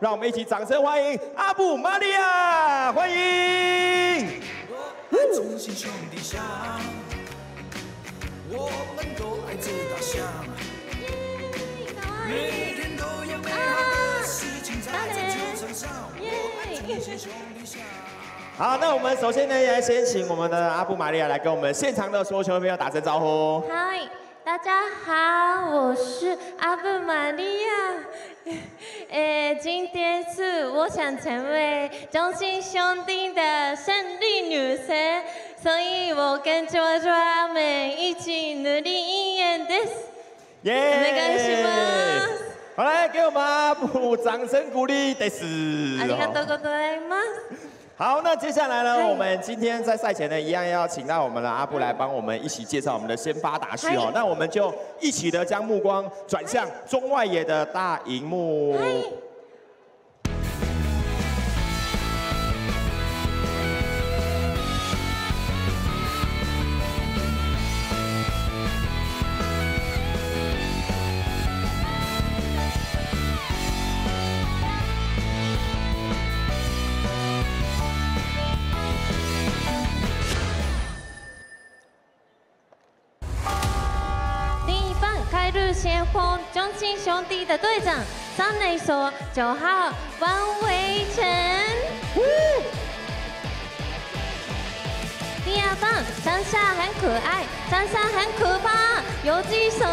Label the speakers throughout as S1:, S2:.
S1: 让我们一起掌声欢迎阿布玛利亚，欢迎！
S2: 同心兄弟相，我们都爱这大象，每天都有美好的事情在这球场上。我们同心兄弟相。
S1: 好，那我们首先呢，也来先请我们的阿布玛利亚来跟我们现场的所有球迷朋友打声招呼。
S3: 嗨，大家好，我是阿布玛利亚。呃，今天是我想成为中信兄弟的胜利女神，所以我跟卓卓他们一起努力应援です。
S1: 耶！
S3: お願いします。
S1: 好来，给我们阿布掌声鼓励，得死。
S3: ありがとうございます。
S1: 好，那接下来呢，我们今天在赛前呢，一样要请到我们的阿布来帮我们一起介绍我们的先发打序哦。那我们就一起的将目光转向中外野的大荧幕。
S3: 兄弟的队长三垒手九号王维成。第二棒山下很可爱，山上很可怕，游击手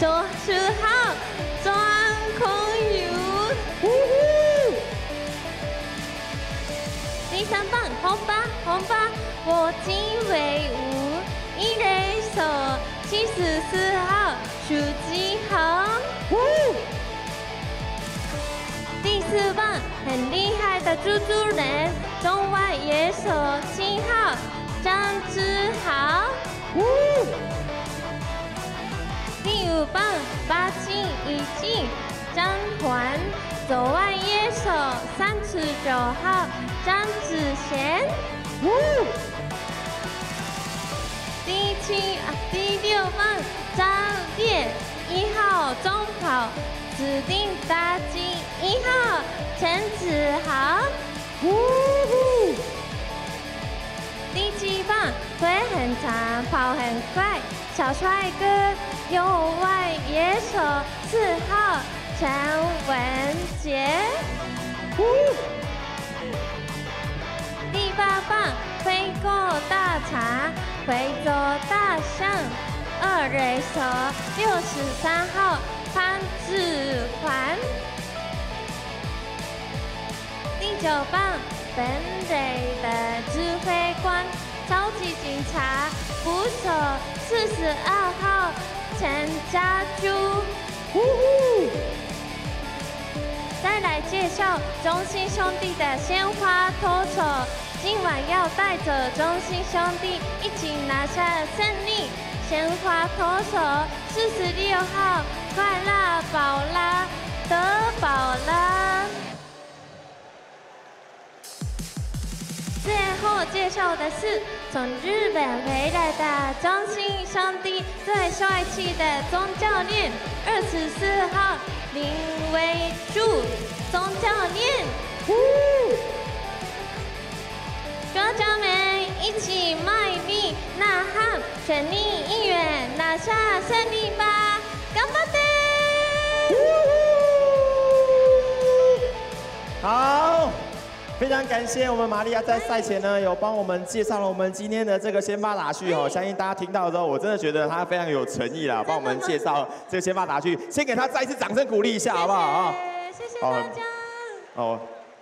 S3: 九十号庄空宇。第三棒红八红八我金为伍，一垒手七十四号许基恒。第四棒很厉害的猪猪人，中外野手七号张之豪。第五棒八进一进张环，左外野手三十九号张子贤。第七啊第六棒张烈一号中跑指定打击一号陈子豪。第七棒腿很长，跑很快，小帅哥右外野手四号陈文杰。呜第八棒飞过大茶，回走大象，二垒手六十三号潘志环。第九棒本垒的指挥官，超级警察捕手四十二号陈家珠。再来介绍中心兄弟的鲜花托手，今晚要带着中心兄弟一起拿下胜利。鲜花投手四十六号快乐宝拉德宝拉。最后介绍的是从日本回来的中信兄弟最帅气的总教练，二十四号林威柱总教练。国家们一起卖力下胜利吧！干巴爹！
S1: 好，非常感谢我们玛利亚在赛前呢有帮我们介绍了我们今天的这个先发打序哦，相信大家听到之后，我真的觉得他非常有诚意啦，帮我们介绍这个先发打序，先给他再一次掌声鼓励一下，好不好啊？
S3: 谢谢大家。
S1: 哦。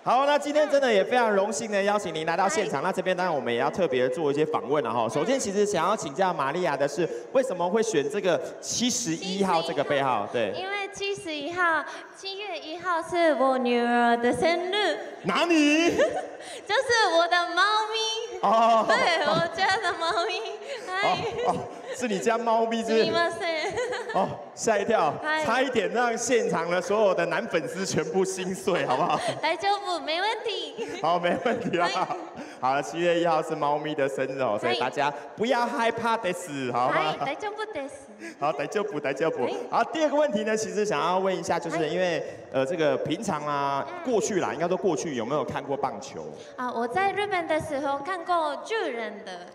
S1: 好，那今天真的也非常荣幸的邀请您来到现场。那这边当然我们也要特别做一些访问了哈。首先，其实想要请教玛利亚的是，为什么会选这个七十一号这个背号？对，
S3: 因为七十一号，七月一号是我女儿的生日，
S1: 哪里？
S3: 就是我的猫咪。
S1: 哦
S3: 对，我家的猫咪。
S1: 哦
S3: 嗨。
S1: 哦， 是你家猫咪是不是？
S3: すみません。
S1: 哦，吓一跳，
S3: 嗨
S1: 差一点让现场的所有的男粉丝全部心碎，好不好？
S3: 大丈夫，没问题。
S1: 好，没问题啦
S3: 嗨。
S1: 好了，七月一号是猫咪的生日哦，所以
S3: 嗨
S1: 大家不要害怕的死，好
S3: はい、
S1: 吗？
S3: 大丈夫です。
S1: 好，逮就补，逮就补
S3: 哎。
S1: 好，第二个问题呢，其实想要问一下，就是
S3: 哎
S1: 因为呃，这个平常啊，
S3: 嗯
S1: 过去啦，应该说过去有没有看过棒球
S3: 啊，我在日本的时候看过巨人的，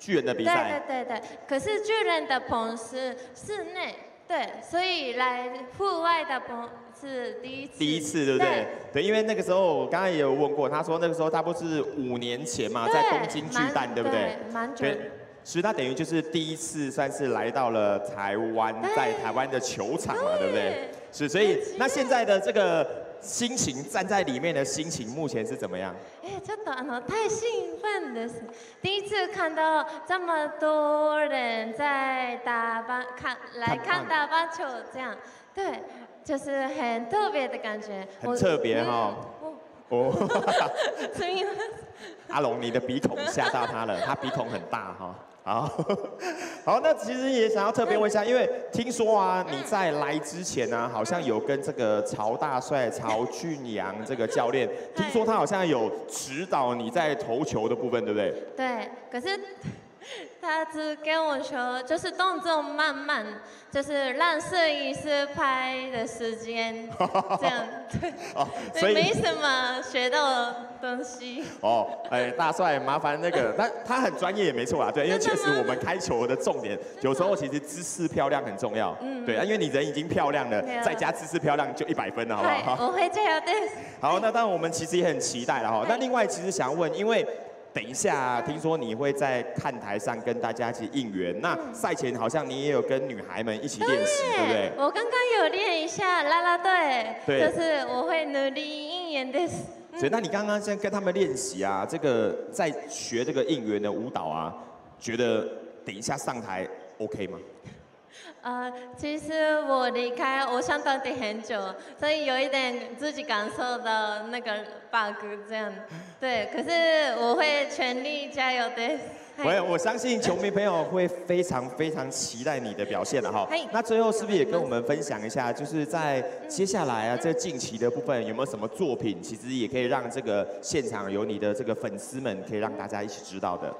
S1: 巨人的比
S3: 对
S1: 赛？
S3: 对对对。可是巨人的棚是室内，对，所以来户外的棚是第一次。
S1: 第一次，对不对？对，因为那个时候我刚刚也有问过，他说那个时候他不多是五年前嘛，在东京巨蛋，对不对？
S3: 对，蛮久的。
S1: 对，其实他等于就是第一次算是来到了台湾，在台湾的球场嘛，对不对
S3: 对？
S1: 是，所以那现在的这个心情，站在里面的心情，目前是怎么样？
S3: 哎，ちょっとあの太兴奋です。第一次看到这么多人在打棒看来看打棒球，这样，对，就是很特别的感觉。
S1: 很特别哈
S3: 嗯
S1: 哦，
S3: 我すみません
S1: 阿龙，你的鼻孔吓到他了，他鼻孔很大哈。 好，好，那其实也想要特别问一下，因为听说啊，你在来之前呢、好像有跟这个曹大帅曹俊阳这个教练，听说他好像有指导你在投球的部分，对不对？
S3: 对，可是 他只跟我说，就是动作慢慢，就是让摄影师拍的时间，这样，对，
S1: 哦，所
S3: 对，没
S1: 以
S3: 什么学到东西。
S1: 哦，哎，大帅，麻烦那个，他他很专业也没错啊，对，因为确
S3: 真的吗
S1: 实我们开球的重点，有时候其实姿势漂亮很重要，
S3: 嗯
S1: 对啊，因为你人已经漂亮了
S3: 对，啊
S1: 再加姿势漂亮就一百分了，好不
S3: はい
S1: 好？
S3: 我会加油です。
S1: 好，那当然我们其实也很期待了哈。
S3: 嗨
S1: 那另外其实想要问，因为 等一下听说你会在看台上跟大家一起应援，那赛前好像你也有跟女孩们一起练习，对不对？
S3: 我刚刚有练一下啦啦队，
S1: 对
S3: 就是我会努力应援的。
S1: 所以那你刚刚先跟他们练习啊，这个在学这个应援的舞蹈啊，觉得等一下上台 OK 吗？
S3: 呃，其实我离开偶像团体很久，所以有一点自己感受到那个 bug 这样。对，可是我会全力加油的。
S1: 我 我相信球迷朋友会非常非常期待你的表现了哈。那最后是不是也跟我们分享一下，就是在接下来啊这近期的部分有没有什么作品，其实也可以让这个现场有你的这个粉丝们可以让大家一起知道的。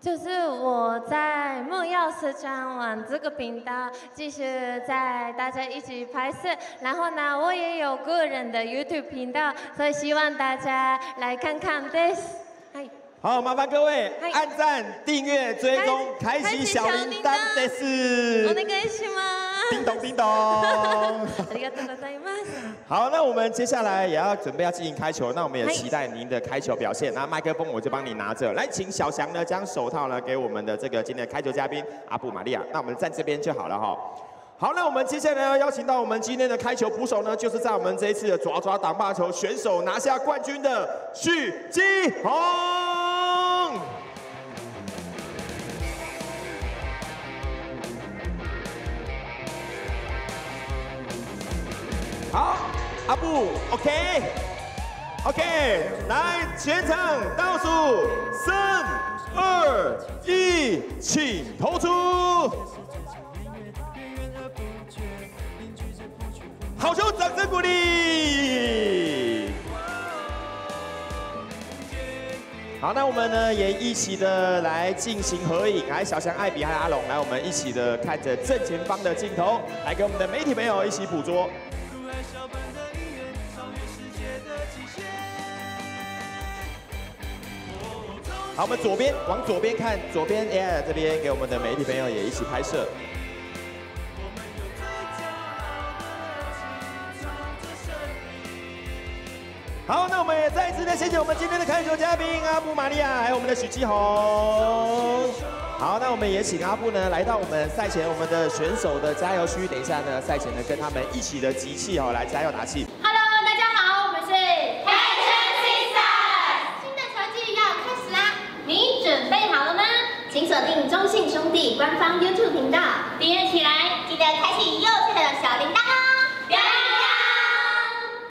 S3: 就是我在梦耀时trang网这个频道继续在大家一起拍摄，然后呢，我也有个人的 YouTube 频道，所以希望大家来看看 this。嗨，
S1: 好，麻烦各位
S3: 嗨
S1: 按赞、订阅、追踪、开启小铃铛的是
S3: お願いします。
S1: 叮咚叮咚。
S3: ありがとうございます。
S1: 好，那我们接下来也要准备要进行开球，那我们也
S3: 嗨
S1: 期待您的开球表现。那麦克风我就帮你拿着，来，请小翔呢将手套呢给我们的这个今天的开球嘉宾阿布玛利亚，那我们站这边就好了哈。好，那我们接下来要邀请到我们今天的开球捕手呢，就是在我们这一次的爪爪挡把球选手拿下冠军的许基宏。 阿布，OK，OK，、来，全场倒数三、二、一，请投出。好球，掌声鼓励。好，那我们呢也一起的来进行合影，来小翔、艾比还有阿龙，来我们一起的看着正前方的镜头，来跟我们的媒体朋友一起捕捉。好，我们左边往左边看，左边 AI 这边给我们的媒体朋友也一起拍摄。好，那我们也再一次的谢谢我们今天的开球嘉宾阿布玛利亚，还有我们的许基宏。好，那我们也请阿布呢来到我们赛前我们的选手的加油区，等一下呢赛前呢跟他们一起的集气哦，来加油打气。
S4: Hello，大家好，我们是开车 Season，新的球季要开始啦，你准备好了吗？请锁定中信兄弟官方 YouTube 挺大。